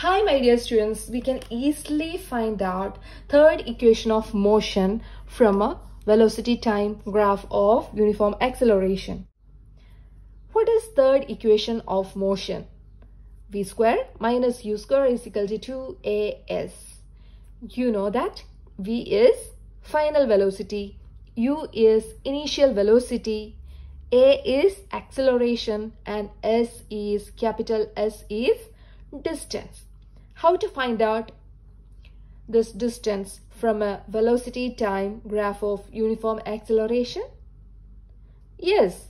Hi my dear students, we can easily find out third equation of motion from a velocity time graph of uniform acceleration. What is third equation of motion? v square minus u square is equal to 2as. You know that v is final velocity, u is initial velocity, a is acceleration and s is capital S is distance. How to find out this distance from a velocity time graph of uniform acceleration? Yes,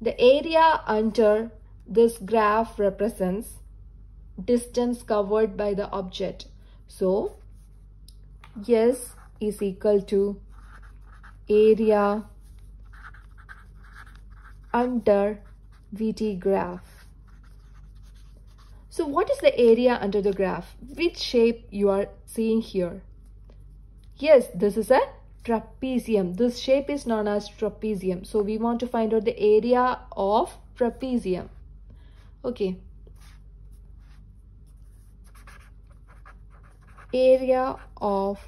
the area under this graph represents distance covered by the object. So, yes is equal to area under VT graph. So what is the area under the graph? Which shape you are seeing here? Yes, this is a trapezium. This shape is known as trapezium. So we want to find out the area of trapezium. Okay. Area of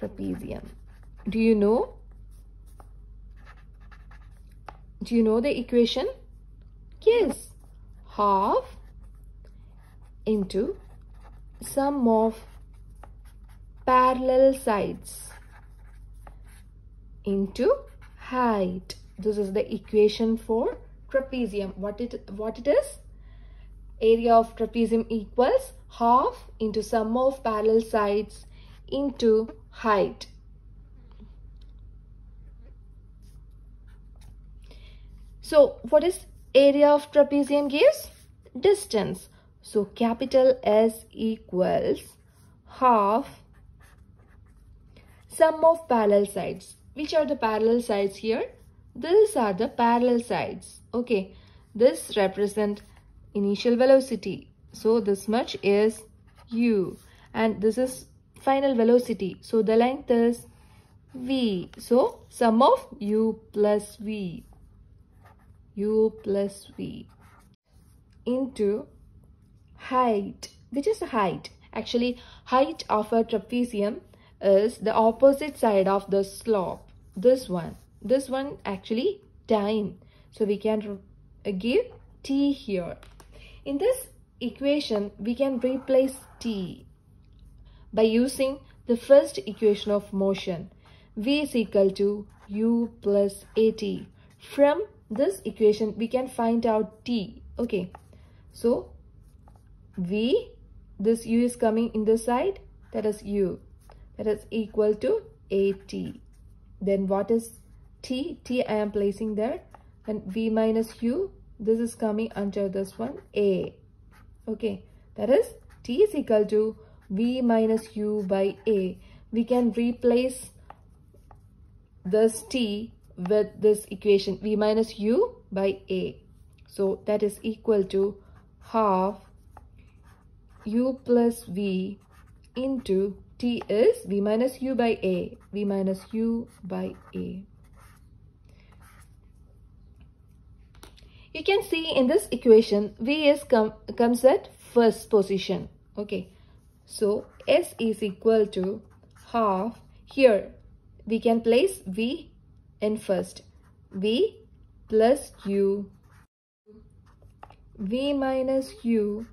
trapezium. Do you know? Do you know the equation? Yes. Half into sum of parallel sides into height. This is the equation for trapezium. What it, what it is? Area of trapezium equals half into sum of parallel sides into height. So what is area of trapezium gives? Distance. So capital S equals half sum of parallel sides. Which are the parallel sides here? These are the parallel sides. Okay. This represent initial velocity. So this much is u and this is final velocity. So the length is v. So sum of u plus v. u plus v into height which is height. Actually height of a trapezium is the opposite side of the slope. This one. This one actually time. So we can uh, give t here. In this equation we can replace t by using the first equation of motion v is equal to u plus at from this equation we can find out t. Okay. So V, this U is coming in the side, that is U, that is equal to AT. Then what is T? T I am placing there. And V minus U, this is coming under this one, A. Okay, that is T is equal to V minus U by A. We can replace this T with this equation V minus U by A. So that is equal to half u plus v into t is v minus u by a, v minus u by a. You can see in this equation, v is com comes at first position. Okay, so s is equal to half. Here, we can place v in first. v plus u, v minus u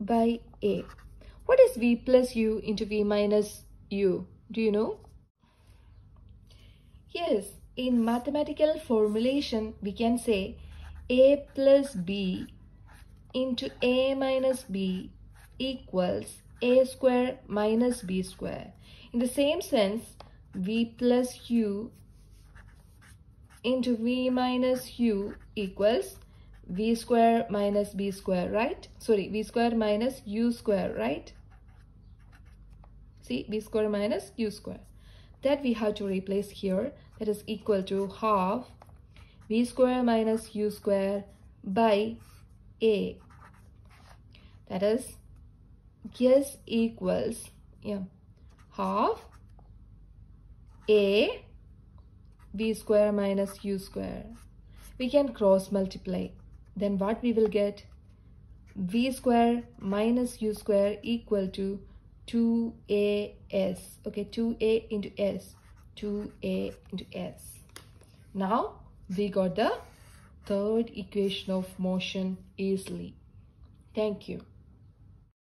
by A. What is V plus U into V minus U? Do you know? Yes, in mathematical formulation, we can say A plus B into A minus B equals A square minus B square. In the same sense, V plus U into V minus U equals v square minus b square, right? Sorry, v square minus u square, right? See, v square minus u square. That we have to replace here. That is equal to half v square minus u square by a. That is, yes equals, yeah, half a v square minus u square. We can cross multiply then what we will get? V square minus u square equal to 2as okay 2a into s. 2a into s. Now we got the third equation of motion easily. Thank you